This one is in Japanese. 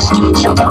足にしようと。